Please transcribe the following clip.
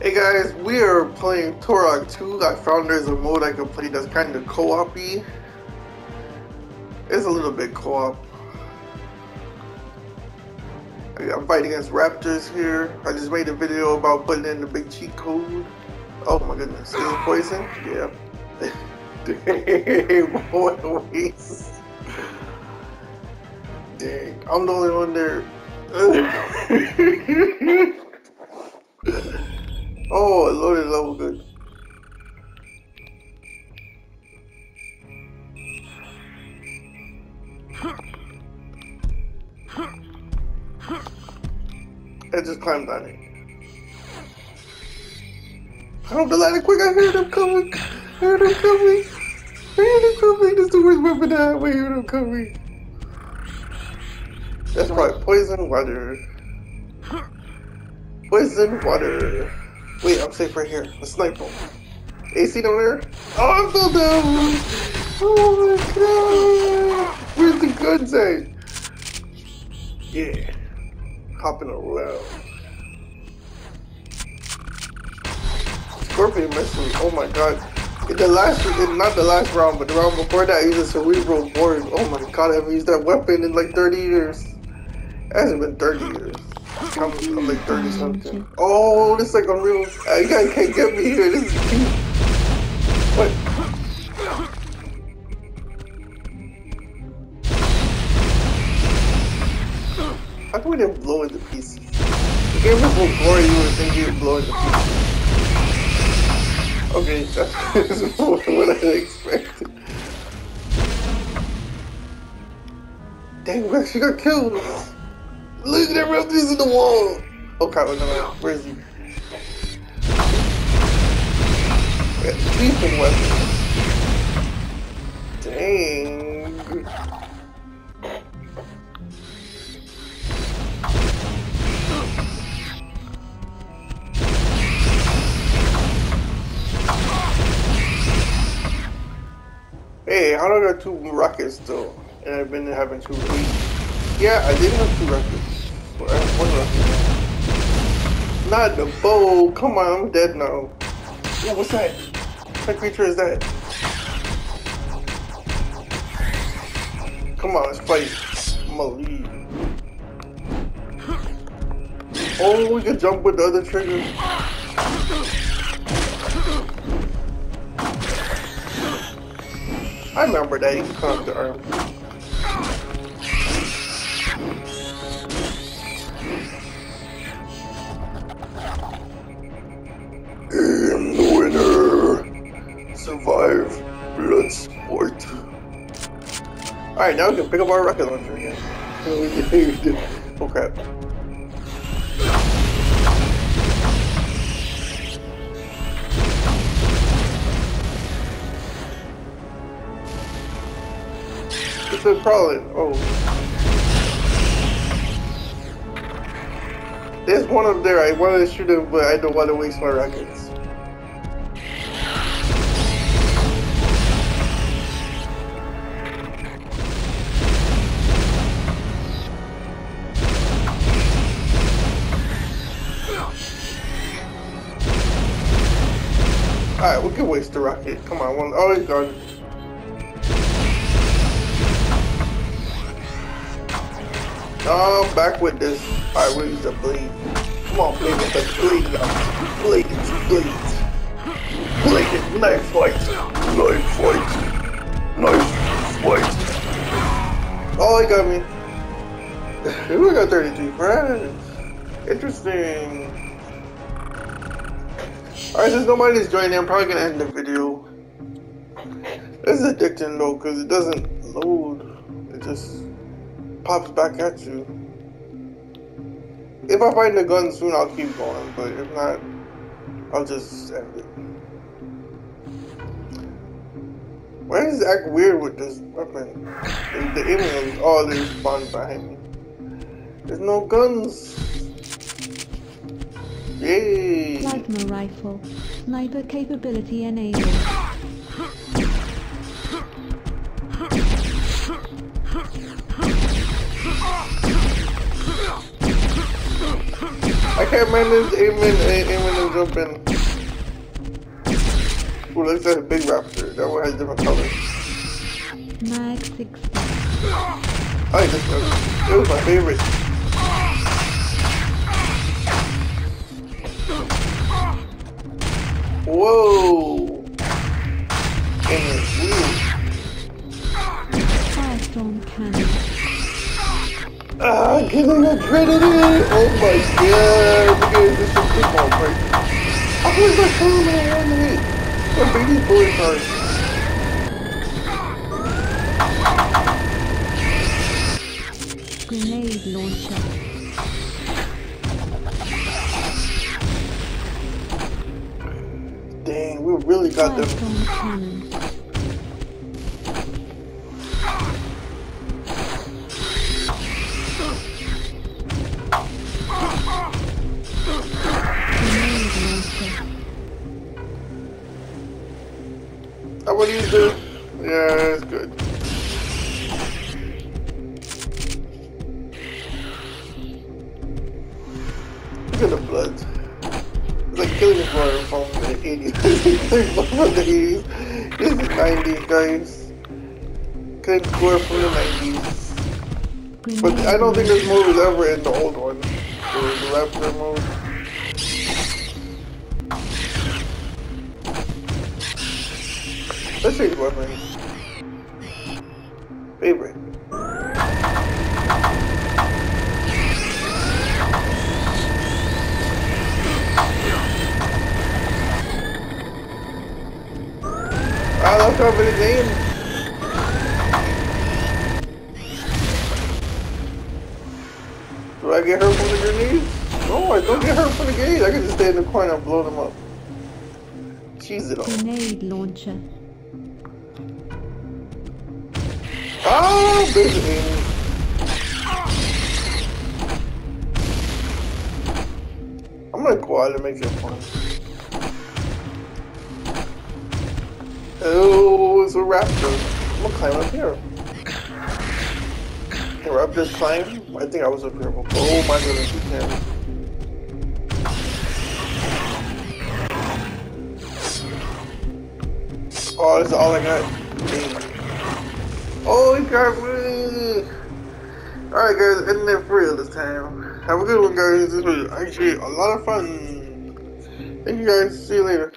Hey guys, we are playing Turok 2. I found there's a mode I can play that's kind of co-op-y. It's a little bit co-op. I'm fighting against raptors here. I just made a video about putting in the big cheat code. Oh my goodness, is it poison? Yeah. Dang, boys. Dang, I'm the only one there. oh, loaded level good. I just climbed on it. I don't feel like quick. I heard him coming. I heard him coming. I heard him coming. This is the worst weapon I have. I heard him coming. That's right. Poison water. Poison water. Wait, I'm safe right here. A sniper. AC down there? Oh, I fell down. Oh my god. Where's the guns at? Yeah. Hopping around. Scorpion messed me. Oh my god. In the last, in, not the last round, but the round before that, I used a Cerebral Bore. Oh my god, I haven't used that weapon in like 30 years. It hasn't been 30 years. I'm, I'm like 30 something. Oh, this is like Unreal. Uh, you guys can't get me here. This is cute. What? How come we didn't blow into pieces? The game was more gory you would think you'd blow into pieces. Okay, that's more what I expected. Dang, we actually got killed! Look at that raptors in the wall! Okay, wait, no, no, where is he? Got weapons. Dang. Hey, how do I got two rockets though? And I've been having two weeks. Yeah, I did have two. Well, one rocket. Not the bow. Come on, I'm dead now. Yeah, what's that? What creature is that? Come on, let's fight. I'm gonna leave. Oh, we can jump with the other triggers. I remember that. You can come to Earth. Alright, now we can pick up our rocket launcher again. oh crap. It's a probably. Oh. There's one up there. I wanted to shoot him, but I don't want to waste my rockets. Alright, we can waste the rocket. Come on, one. Oh, he's gone. I'm back with this. Alright, we'll use the blade. Come on, with the blade now. Blade it, blade it. Blade it, knife fight. Knife fight. Knife fight. Oh, he got me. we got 32 friends. Interesting. Alright, since nobody's joining, I'm probably gonna end the video. This is addicting though, because it doesn't load. It just pops back at you. If I find the gun soon, I'll keep going, but if not, I'll just end it. Why does it act weird with this weapon? The aliens, oh, they spawned behind me. There's no guns. Yay! Plasma rifle. Sniper capability enabled. I can't manage aiming, aiming wanna jump in. Ooh, look at that big raptor. That one has different colors. Mag 60. I like this one. It was my favorite. Whoa! Weird. Firestorm cannon. Ah, getting adrenaline! Oh my god! Look at this is football break. How is that coming in one hit? A baby boy card. Got them. How about you do? Yeah, it's good. Look at the blood. Killing for from the 80s. from the 80s. This is 90s, guys. Killing core from the 90s. But I don't think this move was ever in the old one. The, Raptor move. Let's change weapons. Favorite. I how many names. Do I get hurt from the grenades? No, I don't get hurt from the grenades. I can just stay in the corner and blow them up. Cheese it all. Grenade launcher. Oh, basically. I'm gonna go out and make it fun. Oh, it's a raptor. I'm gonna climb up here. Can raptors climb? I think I was up here before. Oh my goodness, you can. Oh, that's all I got. Oh, he got me. Alright guys, ending it for real this time. Have a good one guys. This was actually a lot of fun. Thank you guys. See you later.